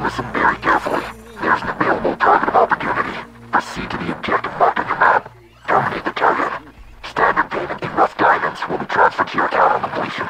Listen very carefully. There's an available target of opportunity. Proceed to the objective marked on your map. Terminate the target. Standard payment in rough diamonds will be transferred to your account on completion.